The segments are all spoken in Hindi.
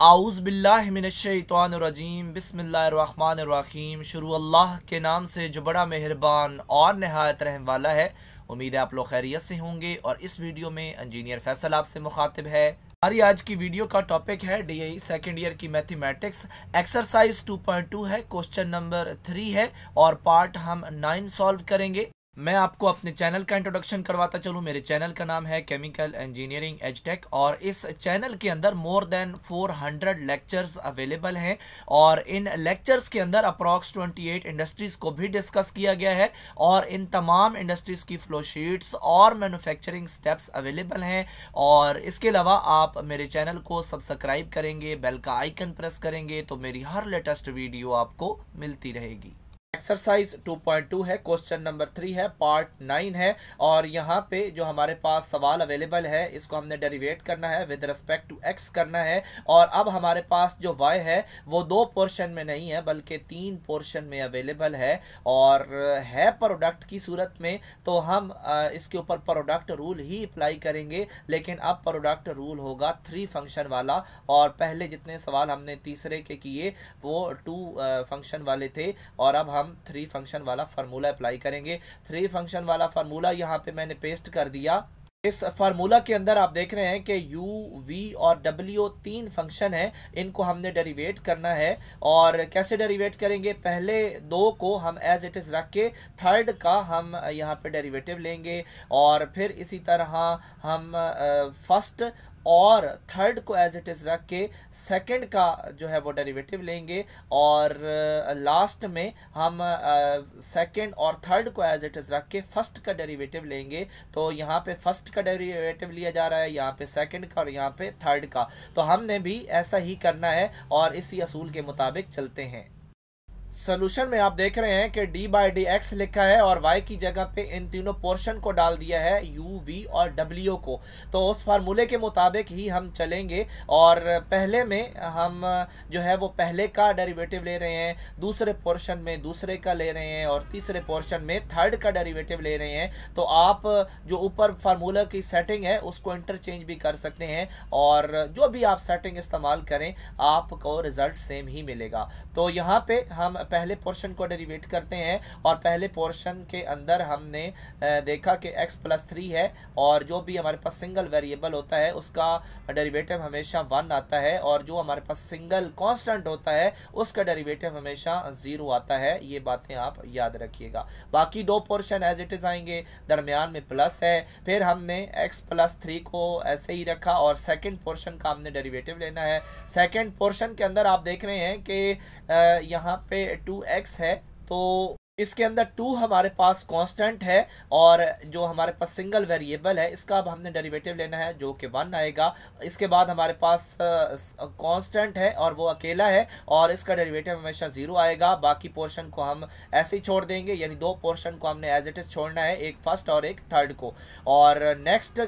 आउज़बिल्लिमिनशैतवानरजीम बिस्मिल्लाहिर्रहमानिर्रहीम शुरू अल्लाह के नाम से जो बड़ा मेहरबान और नहायत रहम वाला है, उम्मीद है आप लोग खैरियत से होंगे और इस वीडियो में इंजीनियर फैसल आपसे मुखातिब है। हमारी आज की वीडियो का टॉपिक है डी आई सेकेंड ईयर की मैथमेटिक्स एक्सरसाइज 2.2 है क्वेश्चन नंबर थ्री है और पार्ट हम नाइन सॉल्व करेंगे। मैं आपको अपने चैनल का इंट्रोडक्शन करवाता चलूँ। मेरे चैनल का नाम है केमिकल इंजीनियरिंग एजटेक और इस चैनल के अंदर मोर देन 400 लेक्चर्स अवेलेबल हैं और इन लेक्चर्स के अंदर अप्रॉक्स 28 इंडस्ट्रीज़ को भी डिस्कस किया गया है और इन तमाम इंडस्ट्रीज़ की फ्लो शीट्स और मैन्युफैक्चरिंग स्टेप्स अवेलेबल हैं और इसके अलावा आप मेरे चैनल को सब्सक्राइब करेंगे बेल का आइकन प्रेस करेंगे तो मेरी हर लेटेस्ट वीडियो आपको मिलती रहेगी। एक्सरसाइज 2.2 है क्वेश्चन नंबर थ्री है पार्ट नाइन है, और यहाँ पे जो हमारे पास सवाल अवेलेबल है, इसको हमने डेरिवेट करना है विद रिस्पेक्ट टू एक्स करना है, और अब हमारे पास जो वाई है, वो दो पोर्शन में नहीं है, बल्कि तीन पोर्शन में अवेलेबल है, और है प्रोडक्ट की सूरत में तो हम इसके ऊपर प्रोडक्ट रूल ही अप्लाई करेंगे, लेकिन अब प्रोडक्ट रूल होगा थ्री फ़ंक्शन वाला, और पहले जितने सवाल हमने तीसरे के किए, वो टू फ़ंक्शन वाले थे, और अब हम हम थ्री फ़ंक्शन वाला फार्मूला अप्लाई करेंगे। थ्री फ़ंक्शन वाला फार्मूला यहाँ पे मैंने पेस्ट कर दिया। इस फार्मूला के अंदर आप देख रहे हैं कि u, v और w तीन फ़ंक्शन है। इनको हमने डेरिवेट करना है और कैसे डेरिवेट करेंगे? पहले दो को हम एज इट इज़ रख के थर्ड का हम यहाँ पे डेरिवेटिव लेंगे और फिर इसी तरह हम फ़र्स्ट और थर्ड को एज इट इज़ रख के सेकंड का जो है वो डेरिवेटिव लेंगे और लास्ट में हम सेकंड और थर्ड को एज इट इज़ रख के फ़र्स्ट का डेरिवेटिव लेंगे। तो यहाँ पे फ़र्स्ट का डेरिवेटिव लिया जा रहा है, यहाँ पे सेकंड का और यहाँ पे थर्ड का। तो हमने भी ऐसा ही करना है और इसी असूल के मुताबिक चलते हैं। सोल्यूशन में आप देख रहे हैं कि डी बाई डी एक्स लिखा है और वाई की जगह पे इन तीनों पोर्शन को डाल दिया है यू वी और डब्ल्यू को। तो उस फार्मूले के मुताबिक ही हम चलेंगे और पहले में हम जो है वो पहले का डेरिवेटिव ले रहे हैं, दूसरे पोर्शन में दूसरे का ले रहे हैं और तीसरे पोर्शन में थर्ड का डेरिवेटिव ले रहे हैं। तो आप जो ऊपर फार्मूला की सेटिंग है, उसको इंटरचेंज भी कर सकते हैं और जो भी आप सेटिंग इस्तेमाल करें, आपको रिज़ल्ट सेम ही मिलेगा। तो यहाँ पे हम पहले पोर्शन को डेरिवेट करते हैं और पहले पोर्शन के अंदर हमने देखा कि x प्लस थ्री है और जो भी हमारे पास सिंगल वेरिएबल होता है, उसका डेरिवेटिव हमेशा वन आता है और जो हमारे पास सिंगल कांस्टेंट होता है, उसका डेरिवेटिव हमेशा ज़ीरो आता है। ये बातें आप याद रखिएगा। बाकी दो पोर्शन एज इट इज़ आएँगे, दरमियान में प्लस है, फिर हमने एक्स प्लस थ्री को ऐसे ही रखा और सेकेंड पोर्शन का हमने डेरीवेटिव लेना है। सेकेंड पोर्शन के अंदर आप देख रहे हैं कि यहाँ पे टू एक्स है तो इसके अंदर टू हमारे पास कांस्टेंट है और जो हमारे पास सिंगल वेरिएबल है, इसका अब हमने डेरिवेटिव लेना है, जो कि वन आएगा। इसके बाद हमारे पास कांस्टेंट है और वो अकेला है और इसका डेरिवेटिव हमेशा ज़ीरो आएगा। बाकी पोर्शन को हम ऐसे ही छोड़ देंगे, यानी दो पोर्शन को हमने एज इट इज़ छोड़ना है, एक फ़र्स्ट और एक थर्ड को। और नेक्स्ट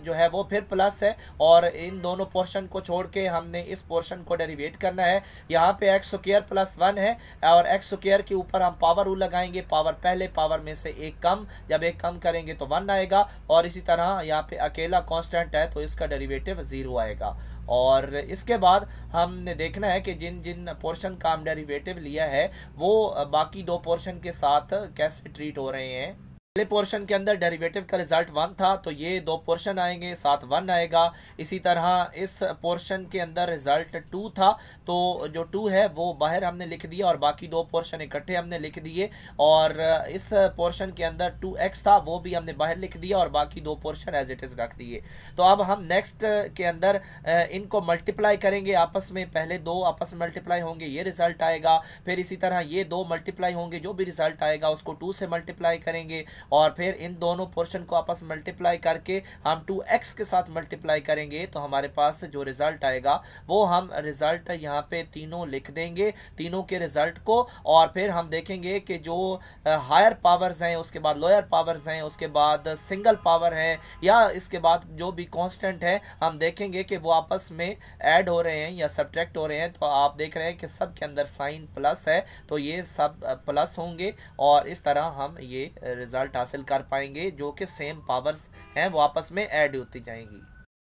जो है वो फिर प्लस है और इन दोनों पोर्शन को छोड़ के हमने इस पोर्शन को डेरीवेट करना है। यहाँ पे एक्स स्क्र प्लस वन है और एक्स स्क्र के ऊपर हम पावर लगाएँगे पावर पहले पावर में से एक कम। जब एक कम करेंगे तो वन आएगा और इसी तरह यहाँ पे अकेला कॉन्स्टेंट है तो इसका डेरिवेटिव ज़ीरो आएगा। और इसके बाद हमने देखना है कि जिन जिन पोर्शन का हम डेरिवेटिव लिया है, वो बाकी दो पोर्शन के साथ कैसे ट्रीट हो रहे हैं। पहले पोर्शन के अंदर डेरिवेटिव का रिज़ल्ट वन था तो ये दो पोर्शन आएँगे, साथ वन आएगा। इसी तरह इस पोर्शन के अंदर रिज़ल्ट टू था तो जो टू है, वो बाहर हमने लिख दिया और बाकी दो पोर्शन इकट्ठे हमने लिख दिए। और इस पोर्शन के अंदर टू एक्स था, वो भी हमने बाहर लिख दिया और बाकी दो पोर्शन एज इट इज़ रख दिए। तो अब हम नेक्स्ट के अंदर इनको मल्टीप्लाई करेंगे आपस में। पहले दो आपस में मल्टीप्लाई होंगे, ये रिज़ल्ट आएगा। फिर इसी तरह ये दो मल्टीप्लाई होंगे, जो भी रिज़ल्ट आएगा, उसको टू से मल्टीप्लाई करेंगे। और फिर इन दोनों पोर्शन को आपस मल्टीप्लाई करके हम टू एक्स के साथ मल्टीप्लाई करेंगे तो हमारे पास जो रिज़ल्ट आएगा, वो हम रिज़ल्ट यहाँ पे तीनों लिख देंगे, तीनों के रिज़ल्ट को, और फिर हम देखेंगे कि जो हायर पावर्स हैं, उसके बाद लोअर पावर्स हैं, उसके बाद सिंगल पावर है, या इसके बाद जो भी कांस्टेंट है, हम देखेंगे कि वो आपस में ऐड हो रहे हैं या सब्ट्रैक्ट हो रहे हैं तो आप देख रहे हैं कि सब के अंदर साइन प्लस है तो ये सब प्लस होंगे, और इस तरह हम ये रिज़ल्ट हासिल कर पाएँगे, जो कि सेम पावर्स हैं, वो आपस में ऐड होती जाएँगी।